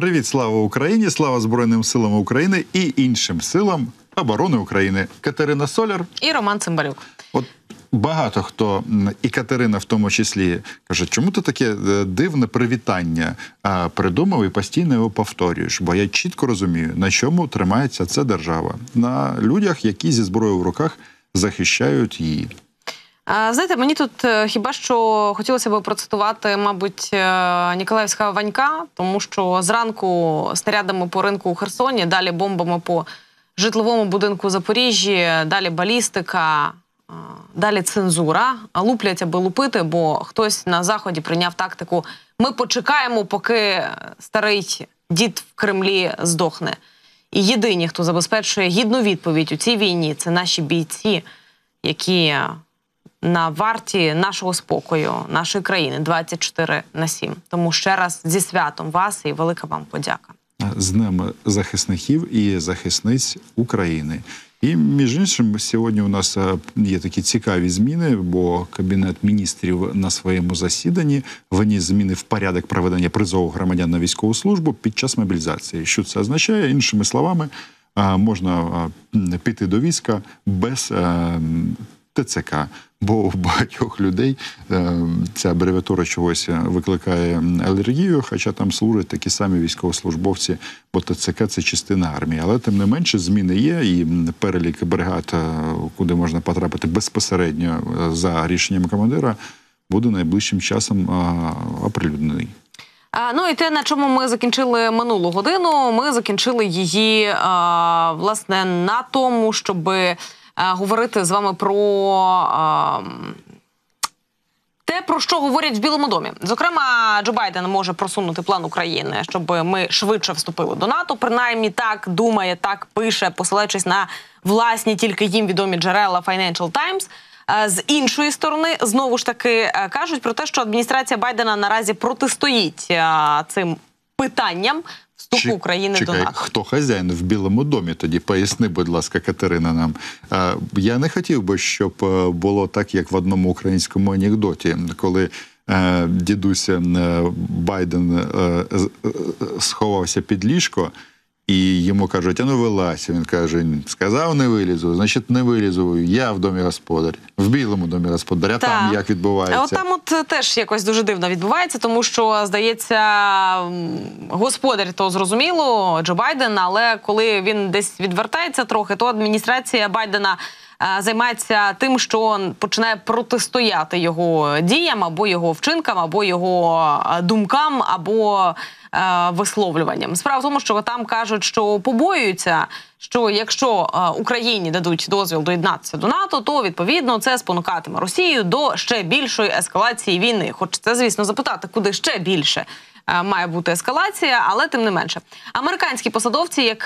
Привіт, слава Україні! Слава Збройним силам України і іншим силам оборони України. Катерина Соляр і Роман Цимбалюк. От багато хто і Катерина, в тому числі, каже, чому ти таке е, дивне привітання придумав і постійно його повторюєш? Бо я чітко розумію, на чому тримається ця держава на людях, які зі зброєю в руках захищають її. Знаєте, мені тут е, хіба що хотілося б процитувати, мабуть, е, Ніколаївська Ванька, тому що зранку снарядами по ринку у Херсоні, далі бомбами по житловому будинку у Запоріжжі, далі балістика, е, далі цензура. Луплять, аби лупити, бо хтось на заході прийняв тактику. Ми почекаємо, поки старий дід в Кремлі здохне. І єдині, хто забезпечує гідну відповідь у цій війні, це наші бійці, які на варті нашого спокою, нашої країни 24 на 7. Тому ще раз зі святом вас і велика вам подяка. З нами захисників і захисниць України. І між іншим, сьогодні у нас е, є такі цікаві зміни, бо кабінет міністрів на своєму засіданні виніс зміни в порядок проведення призову громадян на військову службу під час мобілізації. Що це означає? Іншими словами, е, можна е, піти до війська без ТЦК. Бо у багатьох людей е, ця абревіатура чогось викликає алергію, хоча там служать такі самі військовослужбовці, бо ТЦК це частина армії. Але тим не менше зміни є, і перелік бригад, е, куди можна потрапити безпосередньо е, за рішенням командира, буде найближчим часом оприлюднений. Ну і те, на чому ми закінчили минулу годину. Ми закінчили її власне на тому, щоби. Е, говорити з вами про. Те, про що говорять в Білому домі, зокрема, Джо Байден може просунути план України, щоб ми швидше вступили до НАТО. Принаймні так думає, так пише, посилаючись на власні тільки їм відомі джерела Financial Times. Е, з іншої сторони, знову ж таки е, кажуть про те, що адміністрація Байдена наразі протистоїть цим питанням вступу Чи, України чекай, до НАТО. Хто хазяїн в Білому домі? Тоді поясни, будь ласка, Катерина. Нам я не хотів би, щоб е, було так, як в одному українському анекдоті, коли. Дідуся е, Байден сховався під ліжко, і йому кажуть, а ну вилазь. Він каже: сказав, не вилізу, значить, не вилізу. Я в домі господар, в білому домі господаря. Та. Там як відбувається? От там от теж якось дуже дивно відбувається, тому що здається, господар то зрозуміло, Джо Байден, але коли він десь відвертається трохи, то адміністрація Байдена. Е, займається тим, що починає протистояти його діям або його вчинкам, або його е, думкам, або Е, висловлюванням. Справа в тому, що там кажуть, що побоюються, що якщо Україні дадуть дозвіл доєднатися до НАТО, то відповідно це спонукатиме Росію до ще більшої ескалації війни. Хочеться, звісно, запитати, куди ще більше. Е, має бути ескалація, але тим не менше, американські посадовці, як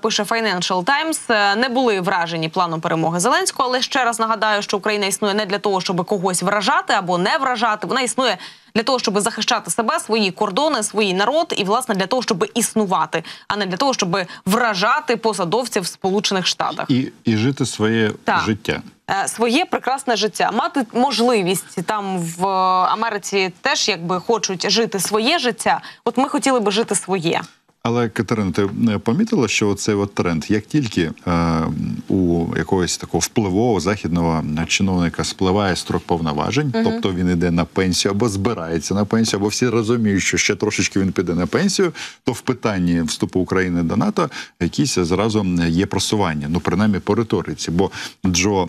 пише Financial Times, не були вражені планом перемоги Зеленського. Але ще раз нагадаю, що Україна існує не для того, щоб когось вражати або не вражати. Вона існує для того, щоб захищати себе, свої кордони, свій народ, і власне для того, щоб існувати, а не для того, щоб вражати посадовців в Сполучених Штатах і і жити своє так. життя. Е, своє прекрасне життя, мати можливість там в Америці теж якби хочуть жити своє життя. От ми хотіли би жити своє. Але Катерина, ти помітила, що цей от тренд, як тільки е, у якогось такого впливового західного чиновника спливає строк повноважень, uh тобто він йде на пенсію або збирається на пенсію, або всі розуміють, що ще трошечки він піде на пенсію, то в питанні вступу України до НАТО якісь зразу є просування. Ну принаймні по риториці. Бо Джо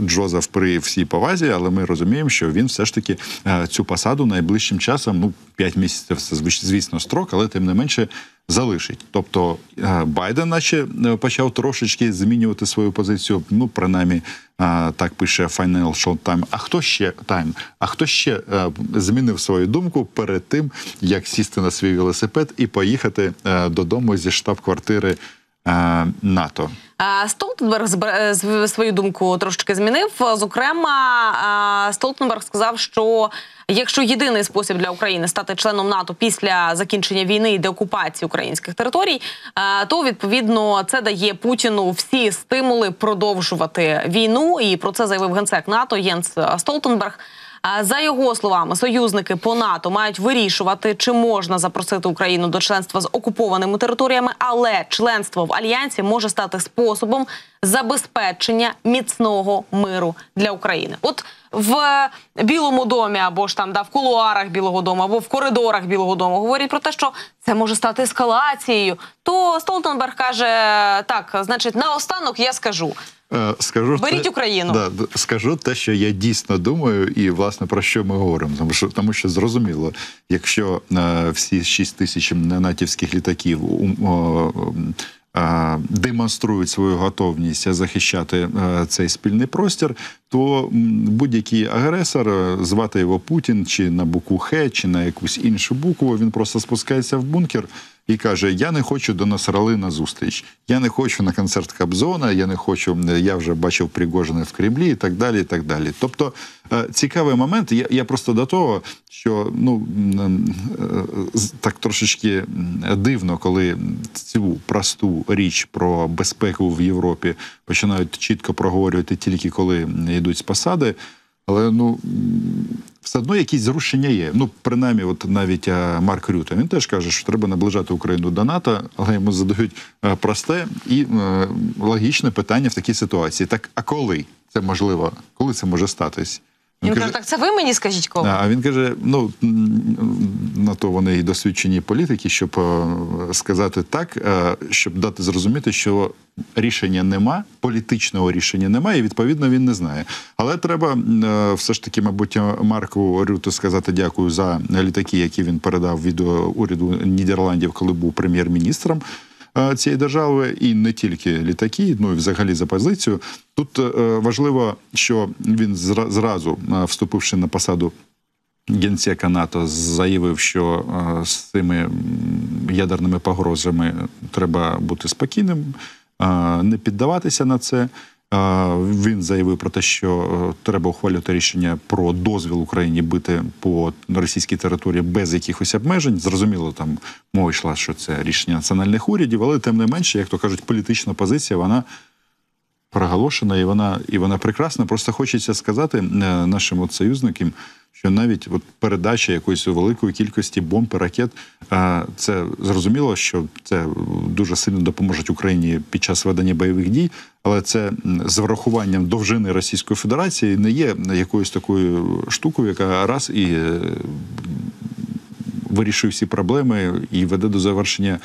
Джозеф при всій повазі, але ми розуміємо, що він все ж таки е, цю посаду найближчим часом, ну 5 місяців, це звісно строк, але тим не менше залишить. Тобто е, Байден, наче е, почав трошечки змінювати свою позицію. Ну, принаймні, е, так пише Financial Times. А хто ще Time? А хто ще змінив свою думку перед тим, як сісти на свій велосипед і поїхати додому зі штаб-квартири НАТО? Столтенберг свою думку трошки змінив. Зокрема, Столтенберг сказав, що Якщо єдиний спосіб для України стати членом НАТО після закінчення війни і деокупації українських територій, е, то відповідно це дає Путіну всі стимули продовжувати війну. І про це заявив генсек НАТО Єнс Столтенберг. За його словами, союзники по НАТО мають вирішувати, чи можна запросити Україну до членства з окупованими територіями, але членство в альянсі може стати способом забезпечення міцного миру для України. От в Білому домі або ж там да в кулуарах Білого дому, або в коридорах Білого дому говорять про те, що це може стати ескалацією. То Столтенберг каже: так, значить, наостанок я скажу. Е, Скажу Беріть те- Україну. Да, скажу те, що я дійсно думаю, і власне про що ми говоримо. Тому що тому що зрозуміло, якщо е, всі 6 тисяч натівських літаків о, м, е, демонструють свою готовність захищати е, цей спільний простір, то будь-який агресор, е, звати його Путін, чи на букву Х, чи на якусь іншу букву, він просто спускається в бункер і каже: Я не хочу до Насрали на зустріч, я не хочу на концерт Кобзона, я не хочу, я вже бачив Пригожина в Кремлі і так далі. і так далі. Тобто е, цікавий момент. Я, я просто до того, що ну так трошечки дивно, коли цю просту річ про безпеку в Європі починають чітко проговорювати тільки коли йдуть з посади. Але ну все одно якісь зрушення є. Ну, принаймні, от навіть е, Марк Рюте, він теж каже, що треба наближати Україну до НАТО, але йому задають е, просте і е, логічне питання в такій ситуації. Так, а коли це можливо? Коли це може статись? Він каже, так це ви мені скажіть коли? А він каже: ну на то вони і досвідчені політики, щоб е, сказати так, е, щоб дати зрозуміти, що рішення нема, політичного рішення немає, і відповідно він не знає. Але треба е, все ж таки, мабуть, Марку Рюту сказати дякую за літаки, які він передав від уряду Нідерландів, коли був прем'єр-міністром цієї держави, і не тільки літаки, ну і взагалі за позицію. Тут е, важливо, що він зра- зразу, е, вступивши на посаду генсека НАТО, заявив, що е, з цими ядерними погрозами треба бути спокійним, е, не піддаватися на це. Він заявив про те, що е, треба ухвалювати рішення про дозвіл Україні бити по російській території без якихось обмежень. Зрозуміло, там мова йшла, що це рішення національних урядів, але тим не менше, як то кажуть, політична позиція вона проголошена, і вона і вона прекрасна. Просто хочеться сказати е, нашим от союзникам, що навіть от передача якоїсь великої кількості бомб і ракет, це зрозуміло, що це дуже сильно допоможе Україні під час ведення бойових дій, але це з врахуванням довжини Російської Федерації не є якоюсь такою штукою, яка раз і е, вирішує всі проблеми і веде до завершення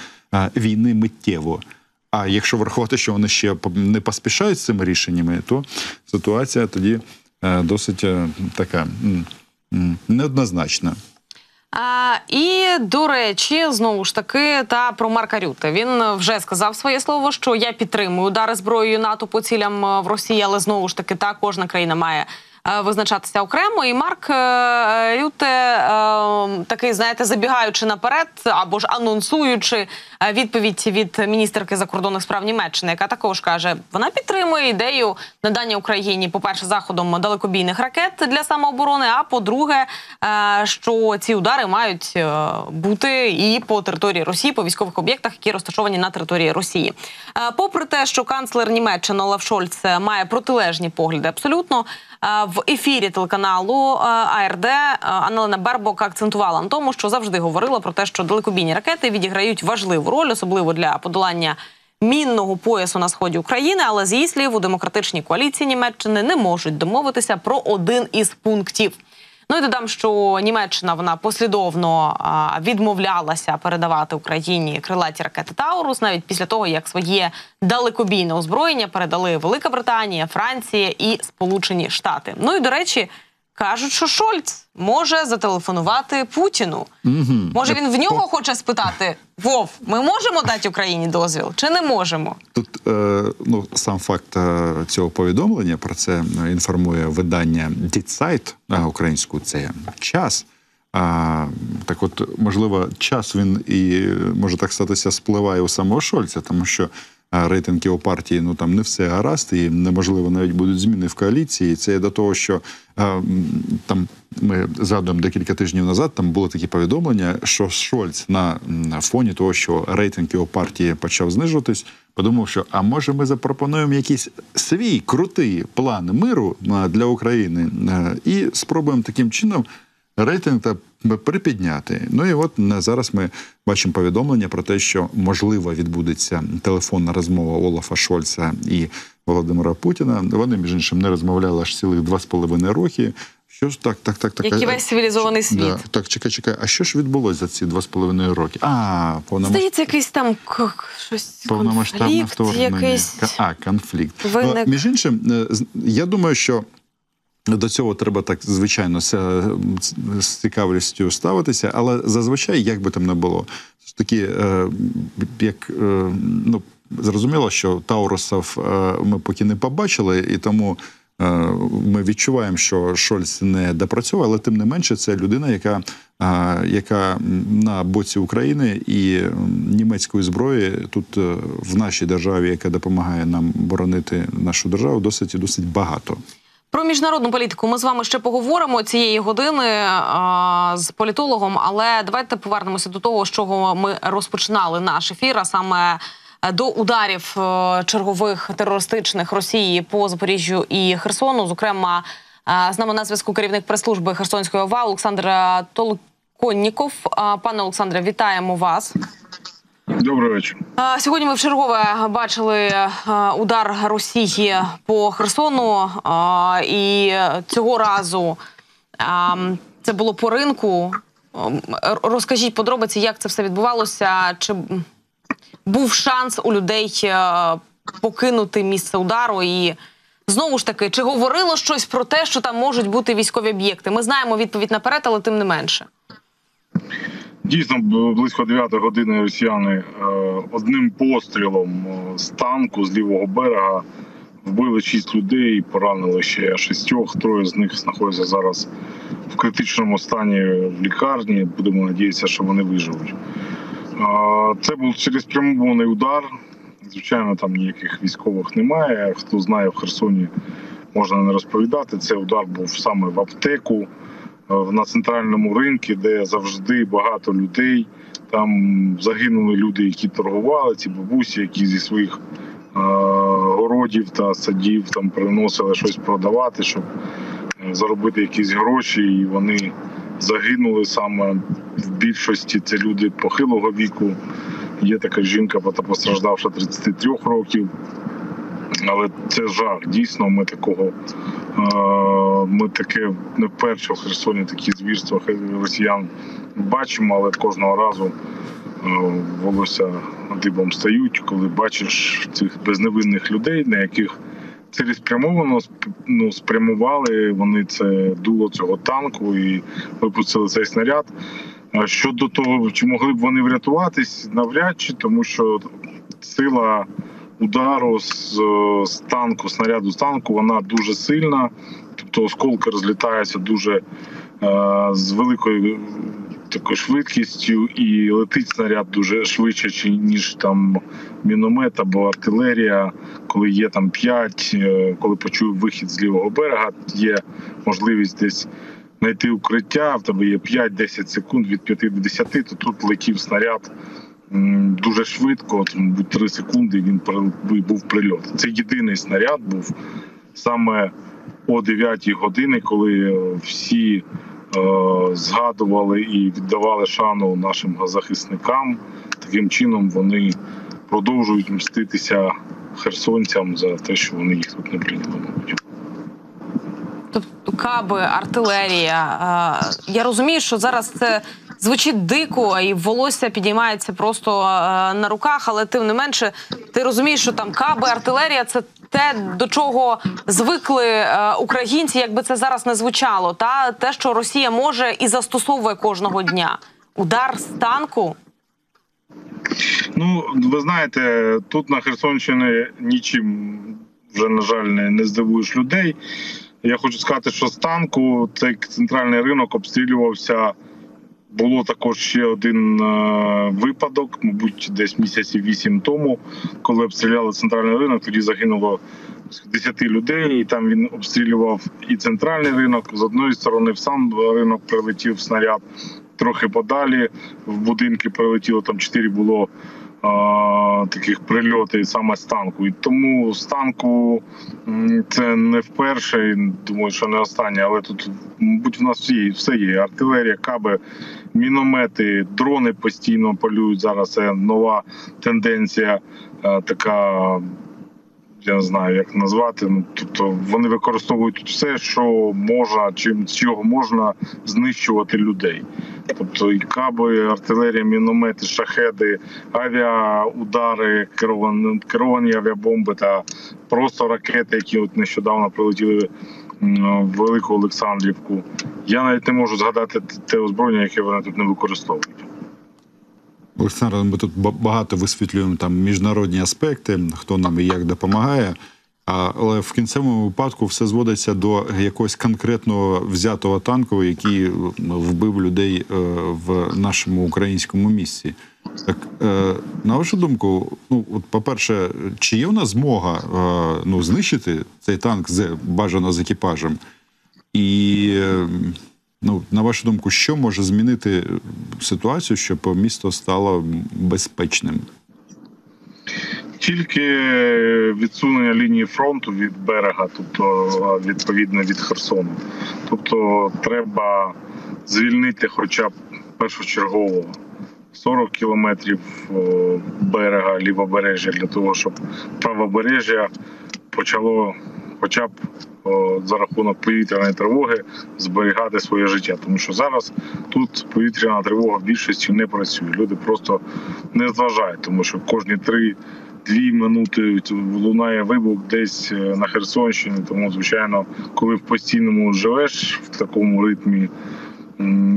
війни миттєво. А якщо врахувати, що вони ще не поспішають з цими рішеннями, то ситуація тоді е, досить е, така м. А, і до речі, знову ж таки, та про Марка Рюте. Він вже сказав своє слово, що я підтримую удари зброєю НАТО по цілям е, в Росії, але знову ж таки, та кожна країна має. Е, Визначатися окремо, і Марк е, Рюте е, такий, знаєте, забігаючи наперед або ж анонсуючи відповідь від міністерки закордонних справ Німеччини, яка також каже, вона підтримує ідею надання Україні, по-перше, заходом далекобійних ракет для самооборони. А по-друге, що ці удари мають бути і по території Росії, по військових об'єктах, які розташовані на території Росії. Попри те, що канцлер Німеччини Олаф Шольц має протилежні погляди, абсолютно в ефірі телеканалу е, АРД е, Анна Бербок акцентувала на тому, що завжди говорила про те, що далекобійні ракети відіграють важливу роль, особливо для подолання. Мінного поясу на сході України, але з її слів у демократичній коаліції Німеччини не можуть домовитися про один із пунктів. Ну і додам, що Німеччина вона послідовно відмовлялася передавати Україні крилаті ракети Таурус, навіть після того, як своє далекобійне озброєння передали Велика Британія, Франція і Сполучені Штати. Ну і до речі, кажуть, що Шольц може зателефонувати Путіну. Може він в нього хоче спитати: Вов, ми можемо дати Україні дозвіл чи не можемо? Тут е, ну, сам факт е, цього повідомлення про це інформує видання Дітсайт українську. Це час. А, так, от, можливо, час він і може так статися, спливає у самого Шольця, тому що рейтинги у партії ну там не все гаразд, і неможливо навіть будуть зміни в коаліції. Це до того, що там ми згадуємо декілька тижнів назад. Там було такі повідомлення, що Шольц на фоні того, що рейтинг його партії почав знижуватись, подумав, що а може ми запропонуємо якийсь свій крутий план миру для України і спробуємо таким чином рейтинг та припідняти. Ну і от на зараз ми бачимо повідомлення про те, що можливо відбудеться телефонна розмова Олафа Шольца і Володимира Путіна. Вони між іншим не розмовляли аж цілих два з половиною роки. Що ж так, так, так, так. Як і весь цивілізований світ. Да, так, чекай, чекай. А що ж відбулося за ці два з половиною роки? А, повномасштабне Здається, якийсь там щось повномасштабне вторгнення. якийсь. А, конфлікт. виник. Е, Між іншим, е, я думаю, що. До цього треба так звичайно з, е, з цікавістю ставитися, але зазвичай, як би там не було, таки, е, як е, ну зрозуміло, що Таурусов ми поки не побачили, і тому ми відчуваємо, що Шольц не допрацьовує, але тим не менше, це людина, яка, яка на боці України і німецької зброї тут в нашій державі, яка допомагає нам боронити нашу державу, досить і досить багато. Про міжнародну політику ми з вами ще поговоримо цієї години а, з політологом. Але давайте повернемося до того, з чого ми розпочинали наш ефір, а саме е, до ударів е, чергових терористичних Росії по Запоріжжю і Херсону. Зокрема, е, з нами на зв'язку керівник прес-служби Херсонської ОВА Олександр Толконніков. Пане Олександре, вітаємо вас. Добрий вечір. Сьогодні ми вчергове бачили е, удар Росії по Херсону, і цього разу це було по ринку. Розкажіть подробиці, як це все відбувалося? Чи був шанс у людей е, покинути місце удару? І знову ж таки, чи говорило щось про те, що там можуть бути військові об'єкти? Ми знаємо відповідь наперед, але тим не менше. Дійсно, близько 9 години росіяни е, одним пострілом е, з танку з лівого берега вбили шість людей, поранили ще шістьох. Троє з них знаходяться зараз в критичному стані в лікарні. Будемо надіятися, що вони виживуть. Е, Це був через цілеспрямований удар. Звичайно, там ніяких військових немає. Хто знає в Херсоні, можна не розповідати. Це удар був саме в аптеку. Е, на центральному ринку, де завжди багато людей. Там загинули люди, які торгували, ці бабусі, які зі своїх е, городів та садів там приносили щось продавати, щоб е, заробити якісь гроші, і вони загинули саме в більшості. Це люди похилого віку. Є така жінка, постраждавша 33 років. Але це жах. Дійсно, ми такого ми таке не вперше в Херсоні такі звірства росіян бачимо, але кожного разу волосся дибом стають, коли бачиш цих безневинних людей, на яких цілеспрямовано сп- ну, спрямували вони це дуло цього танку і випустили цей снаряд. Щодо того, чи могли б вони врятуватись, навряд чи, тому що сила удару з, з танку, снаряду з танку, вона дуже сильна. Тобто осколки розлітаються дуже е, з великою такою швидкістю, і летить снаряд дуже швидше, ніж там міномет або артилерія. Коли є там 5, коли почує вихід з лівого берега, є можливість десь знайти укриття. В тебе є 5-10 секунд від 5 до 10, то тут летів снаряд дуже швидко, мабуть, 3 секунди. Він був прильот. Це єдиний снаряд був саме о 9 години, коли е, всі е, згадували і віддавали шану нашим захисникам. Таким чином вони продовжують мститися херсонцям за те, що вони їх тут не прийняли. Мабуть. Тобто каби, артилерія. Я розумію, що зараз це звучить дико, і волосся підіймається просто е, на руках, але тим не менше, ти розумієш, що там каби, артилерія це те, до чого звикли е, українці, якби це зараз не звучало. Та те, що Росія може і застосовує кожного дня. Удар з танку. Ну, ви знаєте, тут на Херсонщині нічим вже, на жаль, не, не здивуєш людей. Я хочу сказати, що з танку цей центральний ринок обстрілювався Було також ще один е, випадок, мабуть, десь місяців вісім тому, коли обстріляли центральний ринок. Тоді загинуло 10 людей, і там він обстрілював і центральний ринок. З одної сторони, в сам ринок прилетів снаряд. Трохи подалі в будинки прилетіло. Там чотири було таких прильоти саме з танку. І тому з танку це не вперше, думаю, що не останнє, але тут, мабуть, в нас всі все є. Артилерія, каби, міномети, дрони постійно полюють. Зараз це нова тенденція, е, така. Я не знаю, як назвати. Ну тобто вони використовують все, що можна, чим з чого можна знищувати людей. Тобто і каби, артилерія, міномети, шахеди, авіаудари, керовані, керовані авіабомби та просто ракети, які от нещодавно прилетіли в Велику Олександрівку. Я навіть не можу згадати те озброєння, яке вони тут не використовують. Олександр, ми тут багато висвітлюємо там міжнародні аспекти, хто нам і як допомагає. Але в кінцевому випадку все зводиться до якогось конкретного взятого танку, який ну, вбив людей е, в нашому українському місці. Так, е, на вашу думку, ну от по-перше, чи є у нас змога е, ну, знищити цей танк з бажано з екіпажем? І е, ну, на вашу думку, що може змінити ситуацію, щоб місто стало безпечним? Тільки відсунення лінії фронту від берега, тобто відповідно від Херсону. Тобто треба звільнити хоча б першочергово 40 кілометрів берега лівобережжя для того, щоб правобережжя почало хоча б за рахунок повітряної тривоги зберігати своє життя. Тому що зараз тут повітряна тривога в більшості не працює. Люди просто не зважають, тому що кожні три. Дві минути лунає вибух десь е, на Херсонщині. Тому, звичайно, коли в постійному живеш в такому ритмі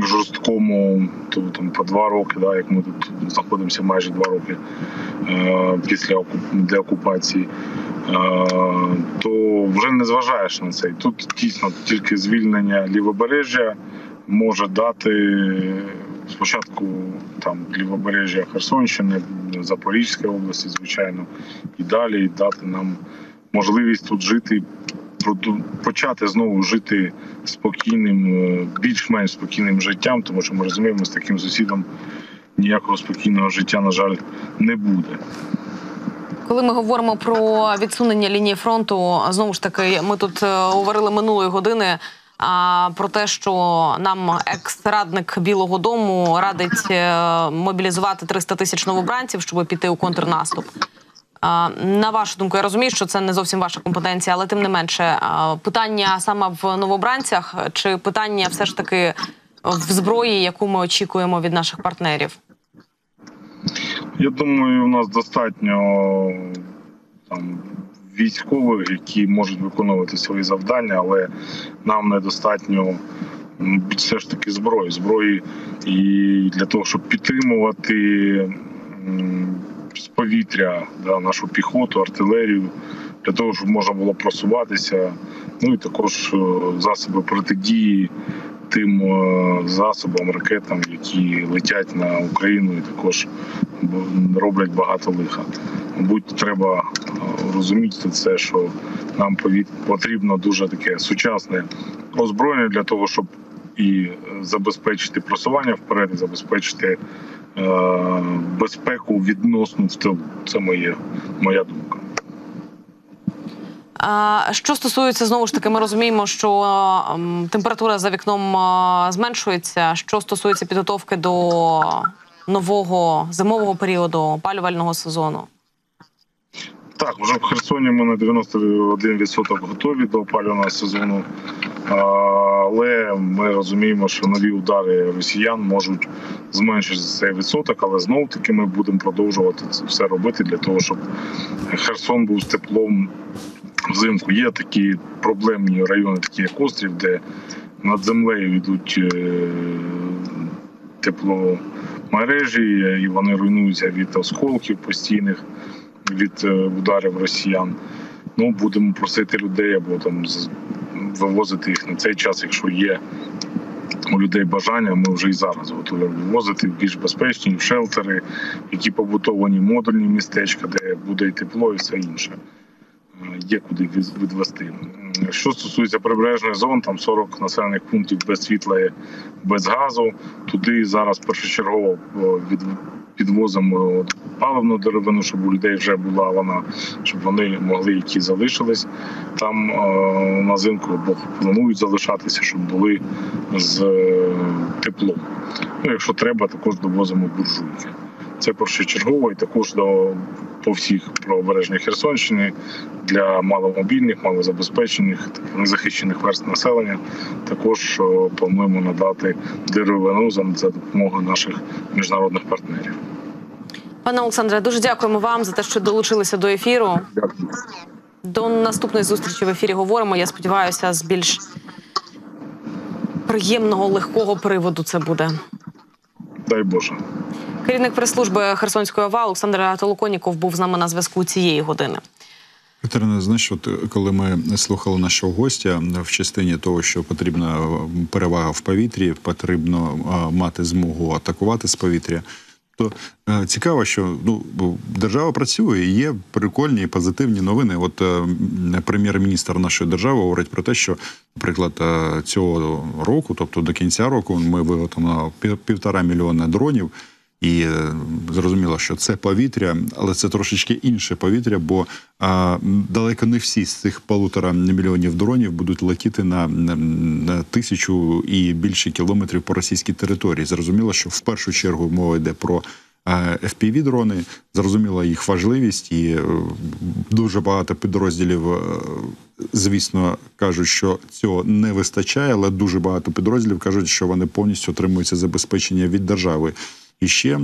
жорсткому, то там по два роки, да, як ми тут знаходимося майже два роки е, після для окупації, е, то вже не зважаєш на це. І Тут дійсно тільки звільнення лівобережжя може дати спочатку там лівобережжя Херсонщини, Запорізької області, звичайно, і далі дати нам можливість тут жити, почати знову жити спокійним, е, більш-менш спокійним життям, тому що ми розуміємо, з таким сусідом ніякого спокійного життя, на жаль, не буде. Коли ми говоримо про відсунення лінії фронту, знову ж таки, ми тут е, говорили минулої години. А про те, що нам екс-радник Білого Дому радить е, мобілізувати 300 тисяч новобранців, щоб піти у контрнаступ. На вашу думку, я розумію, що це не зовсім ваша компетенція, але тим не менше, питання саме в новобранцях, чи питання все ж таки в зброї, яку ми очікуємо від наших партнерів? Я думаю, у нас достатньо там військових, які можуть виконувати свої завдання, але нам недостатньо все ж таки зброї. Зброї і для того, щоб підтримувати з повітря да, нашу піхоту, артилерію, для того, щоб можна було просуватися. Ну і також е, засоби протидії тим е, засобам, ракетам, які летять на Україну, і також роблять багато лиха. Мабуть, треба е, розуміти це, що нам потрібно дуже таке сучасне озброєння для того, щоб і забезпечити просування вперед, і забезпечити е, безпеку відносну в тилу. Це моє моя думка. Що стосується знову ж таки, ми розуміємо, що ем, температура за вікном е, зменшується. Що стосується підготовки до нового зимового періоду опалювального сезону. Так, вже в Херсоні ми на 91% готові до опалювального сезону. Але ми розуміємо, що нові удари росіян можуть зменшити цей відсоток, але знов таки ми будемо продовжувати це все робити для того, щоб Херсон був з теплом взимку. Є такі проблемні райони, такі як острів, де над землею йдуть е, тепломережі, і вони руйнуються від осколків постійних від е, ударів росіян. Ну будемо просити людей або там вивозити їх на цей час, якщо є у людей бажання, ми вже і зараз готові вивозити в більш безпечні в шелтери, які побутовані модульні містечка, де буде і тепло, і все інше. Є куди відвести. Що стосується прибережних зон, там 40 населених пунктів без світла, і без газу. Туди зараз першочергово від, підвозимо паливну деревину, щоб у людей вже була вона, щоб вони могли, які залишились там е, на зимку, або планують залишатися, щоб були з е, теплом. Ну, якщо треба, також довозимо буржуйки. Це першочергово і також до по всіх правобережній Херсонщині для маломобільних, малозабезпечених, незахищених верст населення. Також плануємо надати деревину за, за допомогою наших міжнародних партнерів. Пане Олександре, дуже дякуємо вам за те, що долучилися до ефіру. Дякую. До наступної зустрічі в ефірі говоримо. Я сподіваюся, з більш приємного, легкого приводу це буде. Дай Боже. Керівник прес-служби Херсонської ОВА Олександр Толоконіков був з нами на зв'язку цієї години. Катерина, знаєш, от коли ми слухали нашого гостя в частині того, що потрібна перевага в повітрі, потрібно мати змогу атакувати з повітря. То е, цікаво, що ну держава працює, і є прикольні і позитивні новини. От е, прем'єр-міністр нашої держави говорить про те, що, наприклад, е, цього року, тобто до кінця року, ми виготовимо пів- півтора мільйона дронів. І е, зрозуміло, що це повітря, але це трошечки інше повітря, бо а, далеко не всі з цих полутора мільйонів дронів будуть летіти на, на, на тисячу і більше кілометрів по російській території. Зрозуміло, що в першу чергу мова йде про fpv дрони зрозуміла їх важливість, і е, дуже багато підрозділів, е, звісно, кажуть, що цього не вистачає, але дуже багато підрозділів кажуть, що вони повністю отримуються забезпечення від держави. І ще е,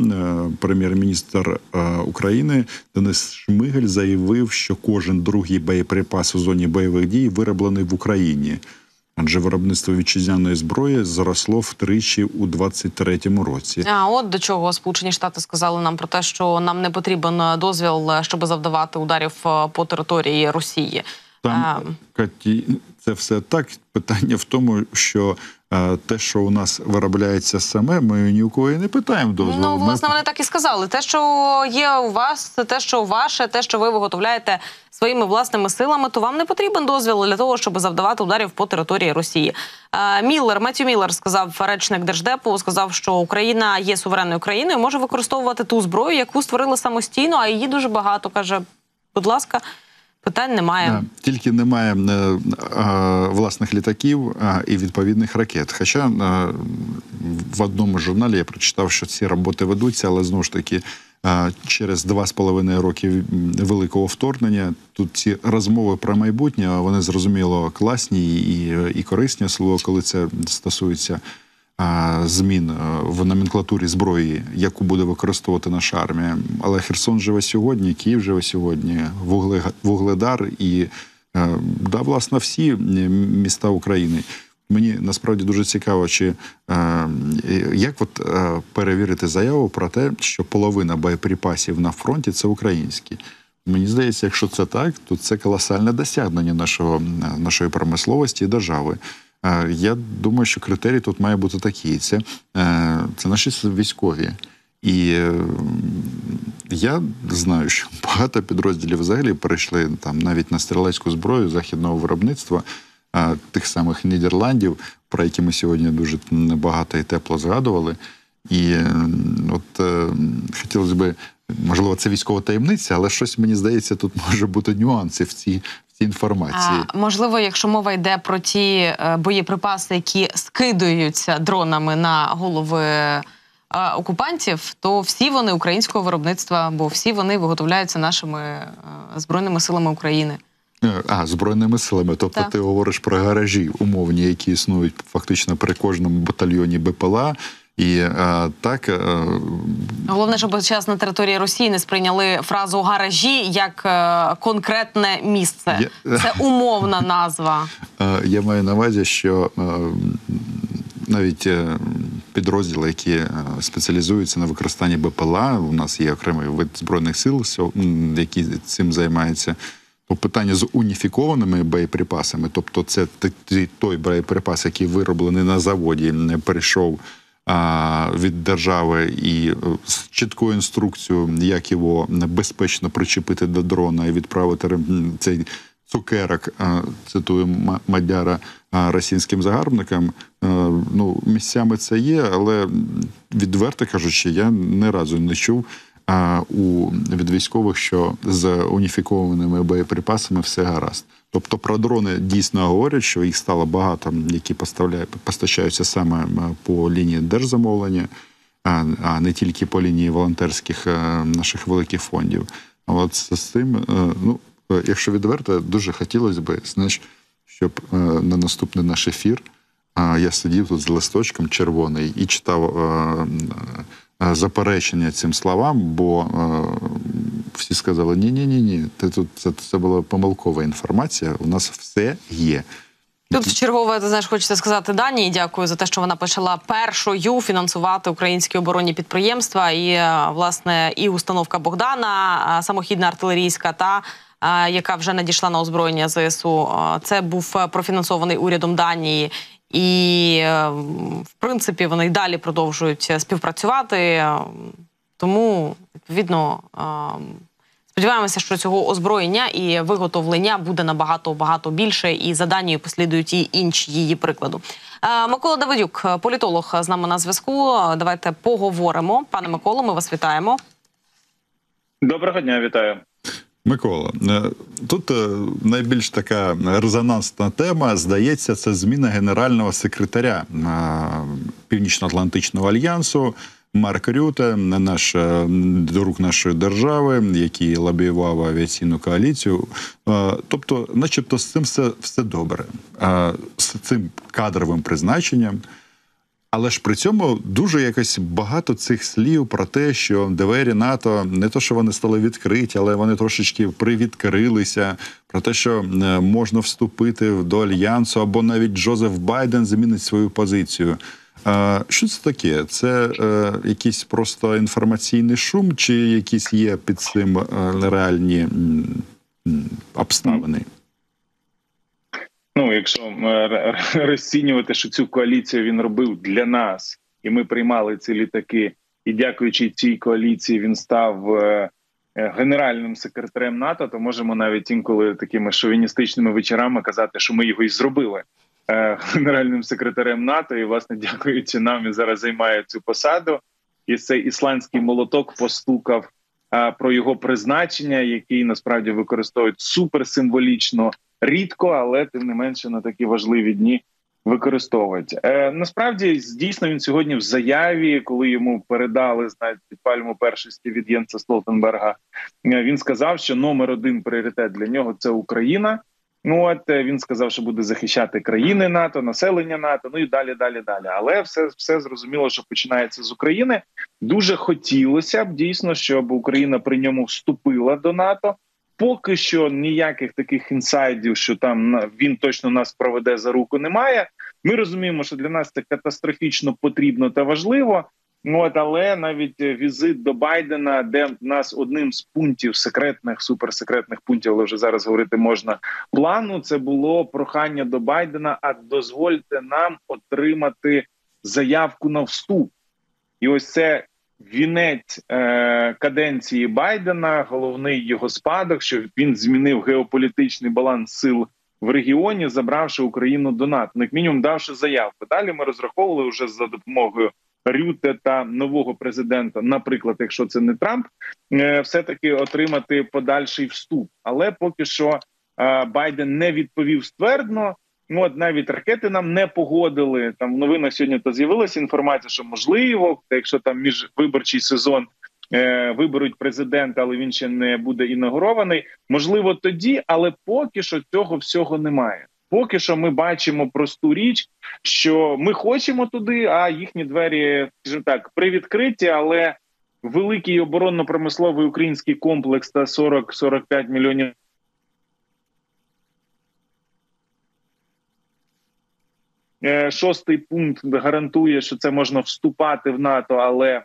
прем'єр-міністр е, України Денис Шмигель заявив, що кожен другий боєприпас у зоні бойових дій вироблений в Україні. Адже виробництво вітчизняної зброї зросло втричі у 23-му році. А от до чого Сполучені Штати сказали нам про те, що нам не потрібен дозвіл, щоб завдавати ударів е, по території Росії. Там. Каті, це все так. Питання в тому, що е, те, що у нас виробляється саме, ми ні у кого і не питаємо дозволу. Ну, власне, вони так і сказали. Те, що є у вас, те, що ваше, те, що ви виготовляєте своїми власними силами, то вам не потрібен дозвіл для того, щоб завдавати ударів по території Росії. Міллер, Меттю Міллер сказав речник держдепу, сказав, що Україна є суверенною країною, може використовувати ту зброю, яку створила самостійно, а її дуже багато. каже, будь ласка, питань немає. Тільки немає е, е, власних літаків е, і відповідних ракет. Хоча в одному журналі я прочитав, що ці роботи ведуться, але знову ж таки. Через два з половиною роки великого вторгнення тут ці розмови про майбутнє вони зрозуміло класні і, корисні, особливо коли це стосується змін е, в номенклатурі зброї, яку буде використовувати наша армія. Але Херсон живе сьогодні, Київ живе сьогодні, Вугле, Вугледар і е, да, власне всі міста України. Мені насправді дуже цікаво, чи е, як от е, перевірити заяву про те, що половина боєприпасів на фронті це українські. Мені здається, якщо це так, то це колосальне досягнення нашого, нашої промисловості і держави. Я думаю, що критерій тут має бути такий: це, е, це наші військові. І я знаю, що багато підрозділів взагалі перейшли там навіть на стрілецьку зброю західного виробництва тих самих Нідерландів, про які ми сьогодні дуже багато і тепло згадували. І от е, хотілося б, можливо, це військова таємниця, але щось мені здається, тут може бути нюанси в цій інформації. А, можливо, якщо мова йде про ті е, боєприпаси, які скидаються дронами на голови е, окупантів, то всі вони українського виробництва, бо всі вони виготовляються нашими е, збройними силами України. А, збройними силами. Тобто Так. ти говориш про гаражі умовні, які існують фактично при кожному батальйоні БПЛА. І е, так е, Головне, щоб зараз на території Росії не сприйняли фразу гаражі як е, конкретне місце. Я- Це умовна назва. Е, Я маю на увазі, що е, навіть е, підрозділи, які спеціалізуються на використанні БПЛА, у нас є окремий вид збройних сил, які цим займаються. питання з уніфікованими боєприпасами, тобто це той боєприпас, який вироблений на заводі, не перейшов від держави і е, з чіткою інструкцією, як його безпечно причепити до дрона і відправити цей цукерок, цитую Мадяра, російським загарбникам. Е, Ну, місцями це є, але відверто кажучи, я не разу не чув у від військових, що з уніфікованими боєприпасами все гаразд. Тобто про дрони дійсно говорять, що їх стало багато, які постачаються саме по лінії держзамовлення, а, не тільки по лінії волонтерських е, наших великих фондів. А от з цим, е, ну е, якщо відверто, дуже хотілося б, знаєш, щоб на наступний наш ефір я сидів тут з листочком червоний і читав заперечення цим словам, бо всі сказали: ні, ні, ні, ти тут це, це була помилкова інформація. У нас все є. Тут в чергове, ти знаєш, хочеться сказати Данії. Дякую за те, що вона почала першою фінансувати українські оборонні підприємства. І е, власне і установка Богдана, самохідна артилерійська, та яка вже надійшла на озброєння ЗСУ. Е, Це був е, профінансований урядом Данії. І в принципі вони й далі продовжують співпрацювати. Тому відповідно. Е, Сподіваємося, що цього озброєння і виготовлення буде набагато багато більше, і за Данією послідують і інші її прикладу. Е, Микола Давидюк, політолог, з нами на зв'язку. Давайте поговоримо. Пане Миколо, ми вас вітаємо. Доброго дня, вітаю. Микола, е, тут е, найбільш така резонансна тема, здається, це зміна генерального секретаря е, Північно-Атлантичного альянсу. Марк Рюте, наш друг нашої держави, який лобіював авіаційну коаліцію. Тобто, начебто, з цим все, все добре. З цим кадровим призначенням. Але ж при цьому дуже якось багато цих слів про те, що двері НАТО не то, що вони стали відкриті, але вони трошечки привідкрилися. Про те, що е, можна вступити до альянсу, або навіть Джозеф Байден змінить свою позицію. Що це таке? Це е, якийсь просто інформаційний шум, чи якісь є під цим е, реальні обставини? Ну, якщо е, розцінювати, що цю коаліцію він робив для нас, і ми приймали ці літаки, і дякуючи цій коаліції, він став е, генеральним секретарем НАТО, то можемо навіть інколи такими шовіністичними вечорами казати, що ми його і зробили генеральним секретарем НАТО. І, власне, дякуючи нам, він зараз займає цю посаду. І цей ісландський молоток постукав е, про його призначення, який насправді використовують суперсимволічно рідко, але тим не менше на такі важливі дні використовують. Е, насправді, дійсно, він сьогодні в заяві, коли йому передали знаєте, пальму першості від Єнса Столтенберга, е, він сказав, що номер один пріоритет для нього це Україна. Ну от е, він сказав, що буде захищати країни НАТО, населення НАТО. Ну і далі, далі, далі. Але все, все зрозуміло, що починається з України. Дуже хотілося б дійсно, щоб Україна при ньому вступила до НАТО. Поки що ніяких таких інсайдів, що там він точно нас проведе за руку, немає. Ми розуміємо, що для нас це катастрофічно потрібно та важливо. Ну, От, але навіть е, візит до Байдена, де в нас одним з пунктів секретних, суперсекретних пунктів, але вже зараз говорити можна плану, це було прохання до Байдена. А дозвольте нам отримати заявку на вступ. І ось це вінець е, каденції Байдена, головний його спадок, що він змінив геополітичний баланс сил в регіоні, забравши Україну до НАТО. Ну, як мінімум давши заявку. Далі ми розраховували вже за допомогою Рюте та нового президента, наприклад, якщо це не Трамп, е, все таки отримати подальший вступ. Але поки що е, Байден не відповів ствердно. Ну, от навіть ракети нам не погодили. Там в новинах сьогодні то з'явилася інформація, що можливо, якщо там міжвиборчий сезон е, виберуть президента, але він ще не буде інаугурований. Можливо, тоді, але поки що цього всього немає. Поки що ми бачимо просту річ, що ми хочемо туди, а їхні двері, скажімо так, привідкриті, але великий оборонно-промисловий український комплекс та 40-45 мільйонів Е, Шостий пункт гарантує, що це можна вступати в НАТО, але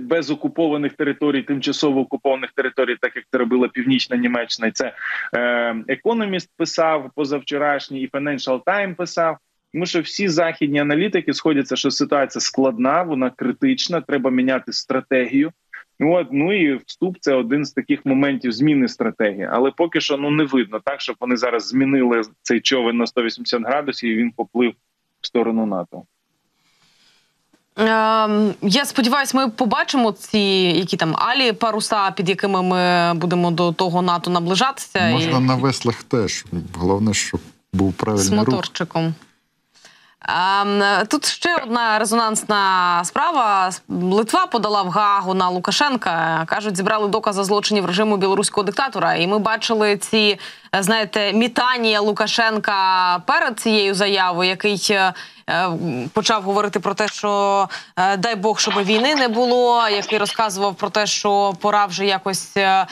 без окупованих територій, тимчасово окупованих територій, так як це робила Північна Німеччина. Це е, Економіст писав позавчорашній, і Financial Times писав. Тому що всі західні аналітики сходяться, що ситуація складна, вона критична, треба міняти стратегію. Ну, От, ну і вступ це один з таких моментів зміни стратегії. Але поки що ну не видно так, щоб вони зараз змінили цей човен на 180 градусів і він поплив в сторону НАТО. Ем, я сподіваюся, ми побачимо ці які там алі паруса, під якими ми будемо до того НАТО наближатися. Можна і... на веслах теж. Головне, щоб був правильний рух. моторчиком. Ем, Тут ще одна резонансна справа. Литва подала в Гаагу на Лукашенка. Кажуть, зібрали докази злочинів режиму білоруського диктатора. І ми бачили ці, е, знаєте, мітання Лукашенка перед цією заявою, який е, почав говорити про те, що е, дай Бог, щоб війни не було. Який розказував про те, що пора вже якось е,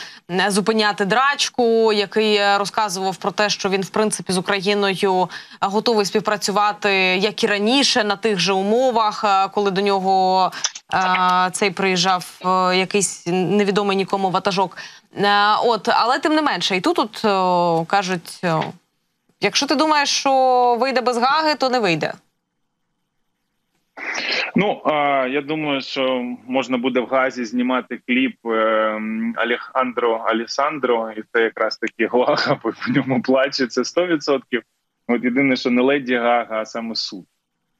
зупиняти драчку, який е, розказував про те, що він в принципі з Україною е, готовий співпрацювати як і раніше на тих же умовах, е, коли до нього е, цей приїжджав е, якийсь невідомий нікому ватажок. Е, От, але тим не менше, і тут от, кажуть: якщо ти думаєш, що вийде без Гаги, то не вийде. Ну я думаю, що можна буде в Газі знімати кліп е, Алехандро Алісандро, і це якраз таки Гага по ньому плаче. Це 100%. От єдине, що не леді Гага, а саме суд.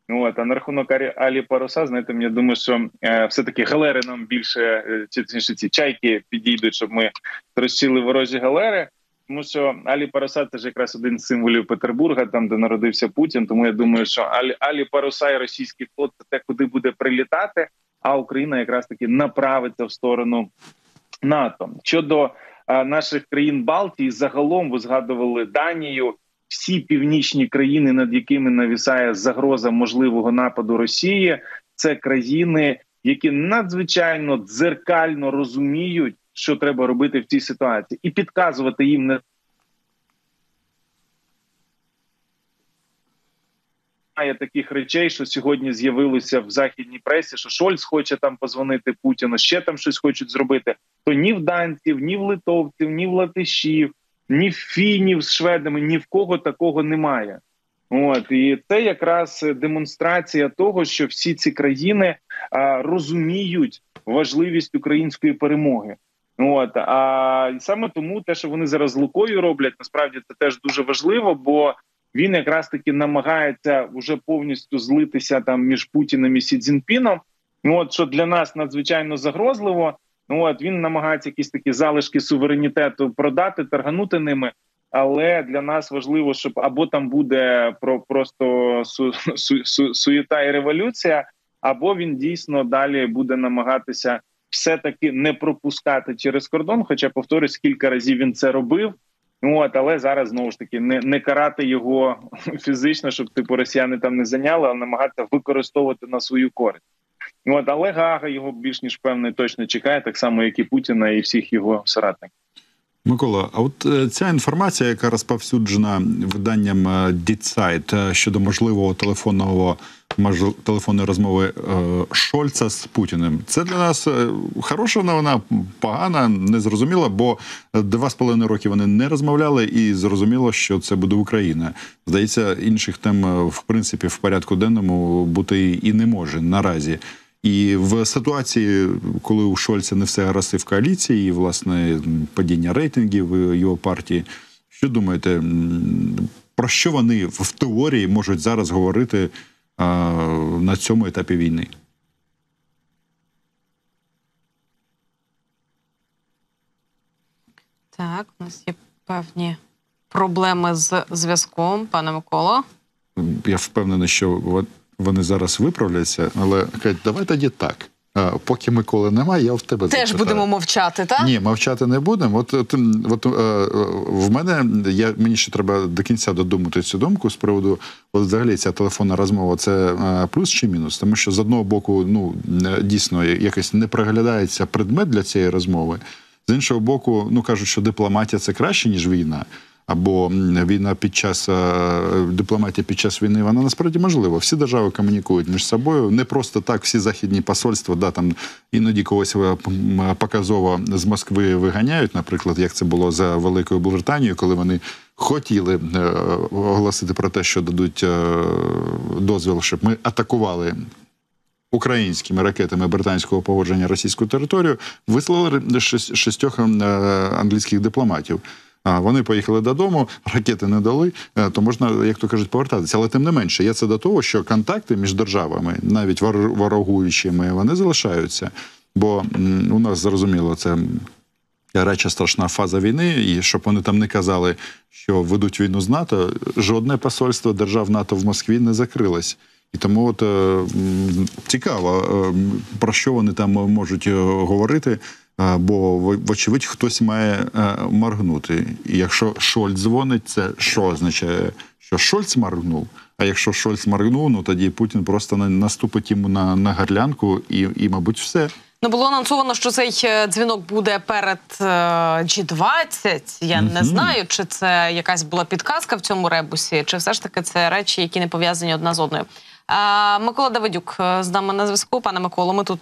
Ну от а на рахунок Алі, Паруса, знаєте, я думаю, що е, все таки галери нам більше е, чи ці чайки підійдуть, щоб ми трощили ворожі галери. Тому що Алі Паруса це ж якраз один з символів Петербурга, там де народився Путін. Тому я думаю, що Алі, Алі Паруса і російський флот це те, куди буде прилітати. А Україна якраз таки направиться в сторону НАТО. Щодо а, наших країн Балтії, загалом ви згадували Данію. Всі північні країни, над якими навісає загроза можливого нападу Росії, це країни, які надзвичайно дзеркально розуміють, що треба робити в цій ситуації, і підказувати їм не Є таких речей, що сьогодні з'явилося в західній пресі, що Шольц хоче там позвонити Путіну, ще там щось хочуть зробити. То ні в данців, ні в литовців, ні в латишів, ні в фінів з шведами, ні в кого такого немає. От і це якраз демонстрація того, що всі ці країни а, розуміють важливість української перемоги. От а саме тому те, що вони зараз Лукою роблять, насправді це теж дуже важливо, бо він якраз таки намагається вже повністю злитися там між Путіним і Сі Цзіньпіном. Ну от що для нас надзвичайно загрозливо. Ну от він намагається якісь такі залишки суверенітету продати, торганути ними. Але для нас важливо, щоб або там буде про просто су, су, су, суєта і революція, або він дійсно далі буде намагатися все таки не пропускати через кордон. Хоча повторюсь, кілька разів він це робив. От, але зараз знову ж таки не не карати його фізично, щоб типу росіяни там не зайняли, а намагатися використовувати на свою користь. От, але Гага його більш ніж певний точно чекає, так само як і Путіна і всіх його соратників. Микола, а от е, ця інформація, яка розповсюджена виданням е, Дітсайт е, щодо можливого телефонного телефонної розмови е, Шольца з Путіним, це для нас е, хороша новина, погана, незрозуміла, бо два з половиною роки вони не розмовляли, і зрозуміло, що це буде Україна. Здається, інших тем е, в принципі в порядку денному бути і не може наразі. І в ситуації, коли у Шольца не все гаразд і в коаліції, і власне падіння рейтингів його партії, що думаєте, про що вони в теорії можуть зараз говорити а, на цьому етапі війни? Так, у нас є певні проблеми з зв'язком, пане Миколо. Я впевнений, що вони зараз виправляться, але кажуть, давай тоді так. Поки Миколи немає, я в тебе Теж запитаю. будемо мовчати, так? Ні, мовчати не будемо. От, от, от е, в мене я мені ще треба до кінця додумати цю думку з приводу, от взагалі ця телефонна розмова це е, плюс чи мінус? Тому що з одного боку, ну дійсно якось не проглядається предмет для цієї розмови. З іншого боку, ну кажуть, що дипломатія це краще ніж війна. Або війна під час е, дипломатія під час війни, вона насправді можлива. Всі держави комунікують між собою. Не просто так всі західні посольства, да, там іноді когось е, показово з Москви виганяють, наприклад, як це було за Великою Британією, коли вони хотіли е, оголосити про те, що дадуть дозвіл, щоб ми атакували українськими ракетами британського поводження російську територію, вислали шістьох англійських дипломатів. Вони поїхали додому, ракети не дали, е, то можна, як то кажуть, повертатися. Але тим не менше, є це до того, що контакти між державами, навіть вор- ворогуючими, вони залишаються. Бо у нас зрозуміло, це реча страшна фаза війни, і щоб вони там не казали, що ведуть війну з НАТО, жодне посольство держав НАТО в Москві не закрилось. І тому от е, цікаво, е, про що вони там можуть говорити. Бо вочевидь хтось має е, моргнути. І якщо Шольц дзвонить, це що означає? Що Шольц моргнув? А якщо Шольц моргнув, ну тоді Путін просто на- наступить йому на, на гарлянку, і, і, мабуть, все. Ну було анонсовано, що цей е, дзвінок буде перед е, G20. Я не знаю, чи це якась була підказка в цьому ребусі, чи все ж таки це речі, які не пов'язані одна з одною. А, Микола Давидюк з нами на зв'язку. Пане Миколо, ми тут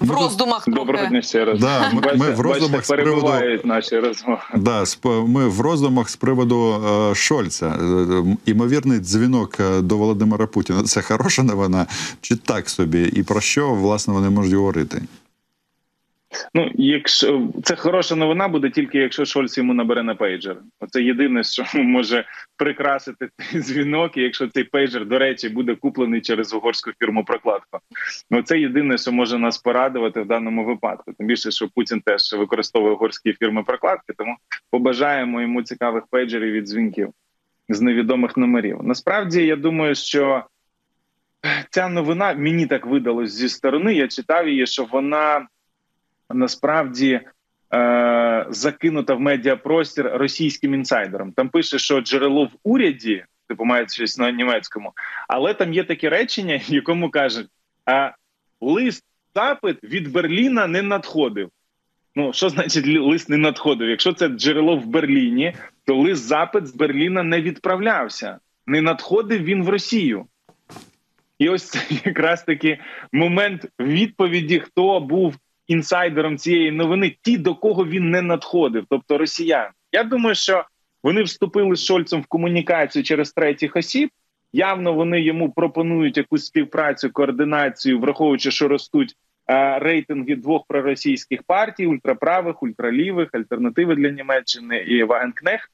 в роздумах Доброго дня ще раз. Да, ми- Бачите- ми в роздумах з приводу- перебувають наші розмови. Да, сп- ми в роздумах з приводу е, Шольца. Е, Імовірний дзвінок е, до Володимира Путіна. Це хороша новина чи так собі? І про що власне вони можуть говорити? Ну, якщо це хороша новина буде тільки якщо Шольц йому набере на пейджер. Оце єдине, що може прикрасити цей дзвінок, і якщо цей пейджер, до речі, буде куплений через угорську фірму прокладку. Ну це єдине, що може нас порадувати в даному випадку. Тим більше, що Путін теж використовує угорські фірми прокладки, тому побажаємо йому цікавих пейджерів від дзвінків з невідомих номерів. Насправді, я думаю, що ця новина мені так видалось зі сторони. Я читав її, що вона насправді е, закинута в медіапростір російським інсайдером. Там пише, що джерело в уряді, типу має щось на німецькому, але там є таке речення, якому кажуть: а лист запит від Берліна не надходив. Ну, що значить лист не надходив? Якщо це джерело в Берліні, то лист запит з Берліна не відправлявся. Не надходив він в Росію. І ось це якраз таки момент відповіді, хто був інсайдером цієї новини, ті, до кого він не надходив, тобто росіяни. Я думаю, що вони вступили з Шольцем в комунікацію через третіх осіб. Явно вони йому пропонують якусь співпрацю, координацію, враховуючи, що ростуть е, рейтинги двох проросійських партій: ультраправих, ультралівих, альтернативи для Німеччини і Вагенкнех.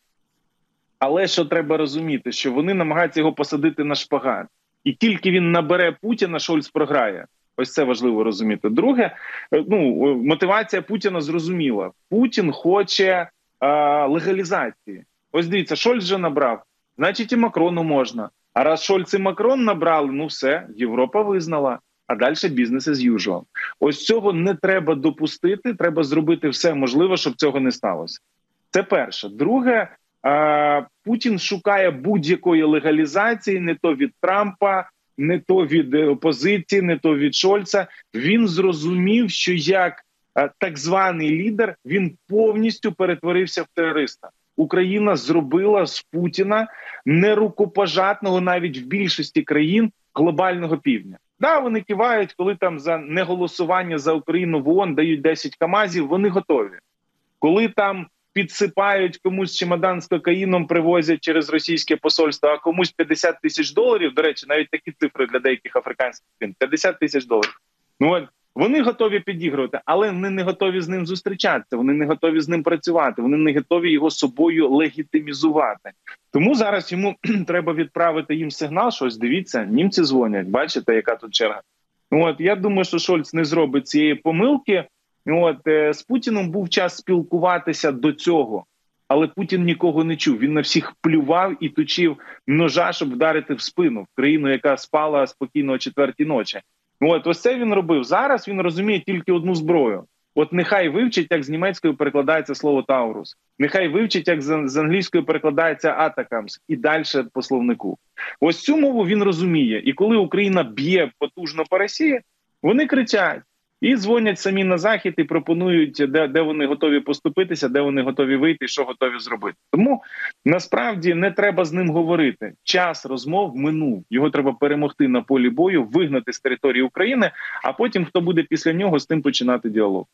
Але що треба розуміти, що вони намагаються його посадити на шпагат, і тільки він набере Путіна, Шольц програє. Ось це важливо розуміти. Друге, е, ну мотивація Путіна зрозуміла. Путін хоче е, легалізації. Ось дивіться, Шольц вже набрав, значить і Макрону можна. А раз Шольц і Макрон набрали, ну все, Європа визнала. А далі бізнес as usual. Ось цього не треба допустити. Треба зробити все можливе, щоб цього не сталося. Це перше. Друге, е, Путін шукає будь-якої легалізації, не то від Трампа, не то від е, опозиції, не то від Шольца. Він зрозумів, що як е, так званий лідер він повністю перетворився в терориста. Україна зробила з Путіна нерукопожатного навіть в більшості країн глобального півдня. Да, вони кивають, коли там за неголосування за Україну в ООН дають 10 камазів. Вони готові. Коли там підсипають комусь чемодан з кокаїном, привозять через російське посольство, а комусь 50 тисяч доларів. До речі, навіть такі цифри для деяких африканських країн 50 тисяч доларів. Ну от вони готові підігрувати, але вони не готові з ним зустрічатися. Вони не готові з ним працювати. Вони не готові його собою легітимізувати. Тому зараз йому треба відправити їм сигнал. що ось дивіться, німці дзвонять. Бачите, яка тут черга? Ну, От я думаю, що Шольц не зробить цієї помилки. От е, з Путіном був час спілкуватися до цього, але Путін нікого не чув. Він на всіх плював і точив ножа, щоб вдарити в спину в країну, яка спала спокійно о четвертій ночі. От ось це він робив. Зараз він розуміє тільки одну зброю. От нехай вивчить, як з німецькою перекладається слово Таурус. Нехай вивчить, як з англійською перекладається Атакамс, і далі по словнику. Ось цю мову він розуміє. І коли Україна б'є потужно по Росії, вони кричать: і дзвонять самі на захід і пропонують, де, де вони готові поступитися, де вони готові вийти, що готові зробити. Тому насправді не треба з ним говорити. Час розмов минув. Його треба перемогти на полі бою, вигнати з території України. А потім хто буде після нього з тим починати діалог.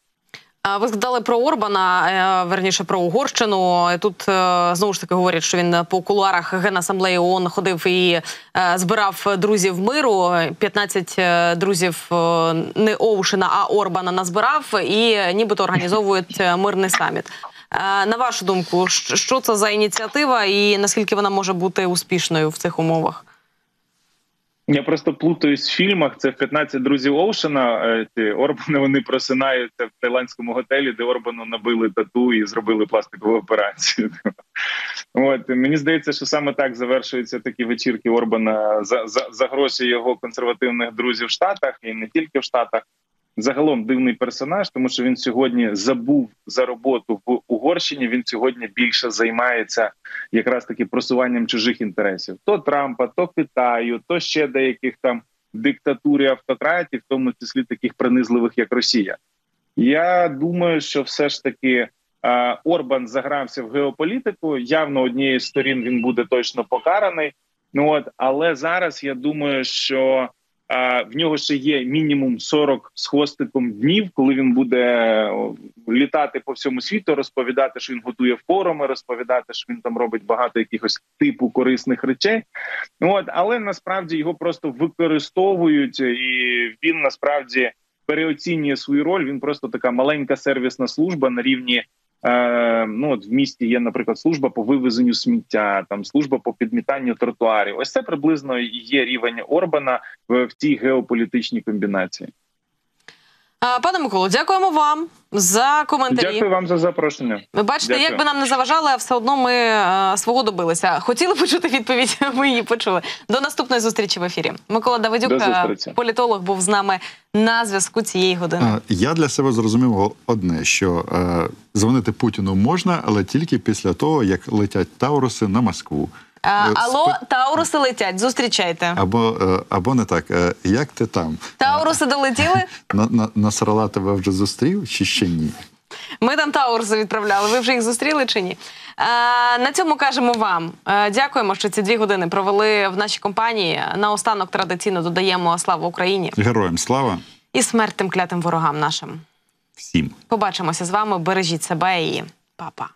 Ви згадали про Орбана, е, верніше про Угорщину. Тут е, знову ж таки говорять, що він по кулуарах Генасамблеї ООН ходив і е, збирав друзів миру. 15 е, друзів не Оушена, а Орбана назбирав і нібито організовують мирний саміт. На вашу думку, що це за ініціатива і наскільки вона може бути успішною в цих умовах? Я просто плутаюсь в фільмах. Це в 15 друзів Оушена. е, Ці Орбани вони просинаються в тайландському готелі, де Орбану набили тату і зробили пластикову операцію. От мені здається, що саме так завершуються такі вечірки Орбана за, за, за гроші його консервативних друзів в Штатах і не тільки в Штатах. Загалом дивний персонаж, тому що він сьогодні забув за роботу в Угорщині. Він сьогодні більше займається якраз таки просуванням чужих інтересів: то Трампа, то Китаю, то ще деяких там диктатур і автократів, в тому числі таких принизливих, як Росія. Я думаю, що все ж таки Орбан загрався в геополітику. Явно однією з сторін він буде точно покараний. Ну от, але зараз я думаю, що в нього ще є мінімум 40 з хвостиком днів, коли він буде літати по всьому світу, розповідати, що він готує форуми, розповідати, що він там робить багато якихось типу корисних речей. От, але насправді його просто використовують, і він насправді переоцінює свою роль. Він просто така маленька сервісна служба на рівні. Е, ну от в місті є, наприклад, служба по вивезенню сміття, там служба по підмітанню тротуарів. Ось це приблизно є рівень Орбана в, в цій геополітичній комбінації. А, Пане Миколо, дякуємо вам за коментарі. Дякую вам за запрошення. Ви бачите, Дякую. як би нам не заважали, а все одно ми е, свого добилися. Хотіли почути відповідь, ми її почули. До наступної зустрічі в ефірі. Микола Давидюк, е, політолог, був з нами на зв'язку цієї години. Я для себе зрозумів одне, що е, дзвонити Путіну можна, але тільки після того, як летять Тауруси на Москву. Е, алло, Тауруси летять. Зустрічайте. Або, е, або не так. Е, Як ти там? Тауруси долетіли. На, на, Насрала тебе вже зустрів чи ще ні? Ми там Тауруси відправляли. Ви вже їх зустріли чи ні? На цьому кажемо вам. Дякуємо, що ці дві години провели в нашій компанії. Наостанок традиційно додаємо слава Україні Героям слава і смерть тим клятим ворогам нашим. всім. Побачимося з вами. Бережіть себе і па-па.